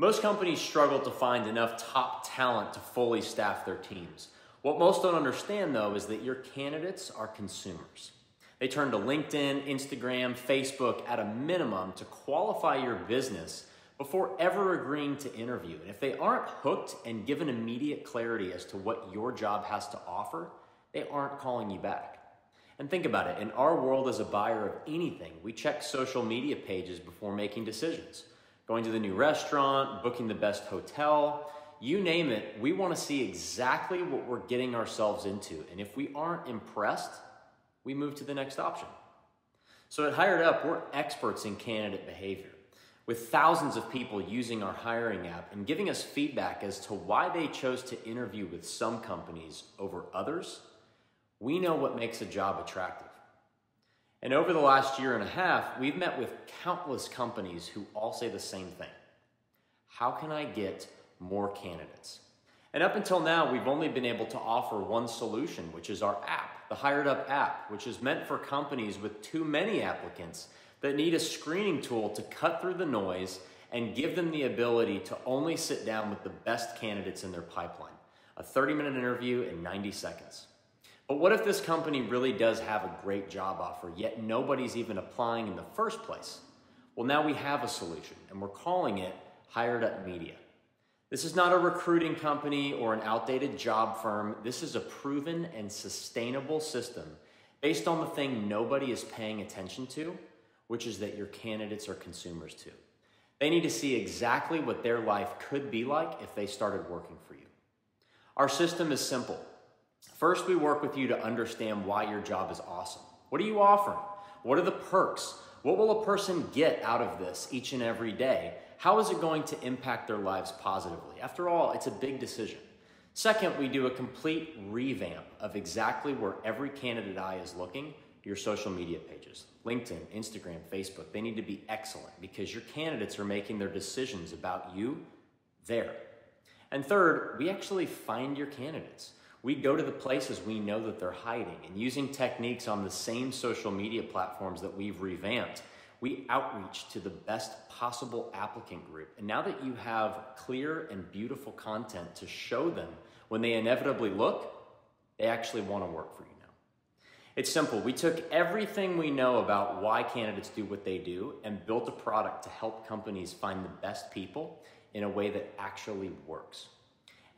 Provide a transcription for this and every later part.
Most companies struggle to find enough top talent to fully staff their teams. What most don't understand though is that your candidates are consumers. They turn to LinkedIn, Instagram, Facebook at a minimum to qualify your business before ever agreeing to interview. And if they aren't hooked and given immediate clarity as to what your job has to offer, they aren't calling you back. And think about it in our world as a buyer of anything, we check social media pages before making decisions going to the new restaurant, booking the best hotel, you name it, we want to see exactly what we're getting ourselves into. And if we aren't impressed, we move to the next option. So at Hired Up, we're experts in candidate behavior. With thousands of people using our hiring app and giving us feedback as to why they chose to interview with some companies over others, we know what makes a job attractive. And over the last year and a half, we've met with countless companies who all say the same thing. How can I get more candidates? And up until now, we've only been able to offer one solution, which is our app, the Hired Up app, which is meant for companies with too many applicants that need a screening tool to cut through the noise and give them the ability to only sit down with the best candidates in their pipeline. A 30 minute interview in 90 seconds. But what if this company really does have a great job offer, yet nobody's even applying in the first place? Well, now we have a solution, and we're calling it Hired Up Media. This is not a recruiting company or an outdated job firm. This is a proven and sustainable system based on the thing nobody is paying attention to, which is that your candidates are consumers too. They need to see exactly what their life could be like if they started working for you. Our system is simple. First, we work with you to understand why your job is awesome. What are you offering? What are the perks? What will a person get out of this each and every day? How is it going to impact their lives positively? After all, it's a big decision. Second, we do a complete revamp of exactly where every candidate eye is looking your social media pages LinkedIn, Instagram, Facebook. They need to be excellent because your candidates are making their decisions about you there. And third, we actually find your candidates. We go to the places we know that they're hiding and using techniques on the same social media platforms that we've revamped, we outreach to the best possible applicant group. And now that you have clear and beautiful content to show them when they inevitably look, they actually want to work for you now. It's simple. We took everything we know about why candidates do what they do and built a product to help companies find the best people in a way that actually works.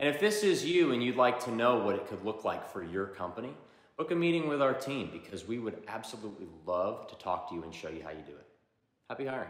And if this is you and you'd like to know what it could look like for your company, book a meeting with our team because we would absolutely love to talk to you and show you how you do it. Happy hiring.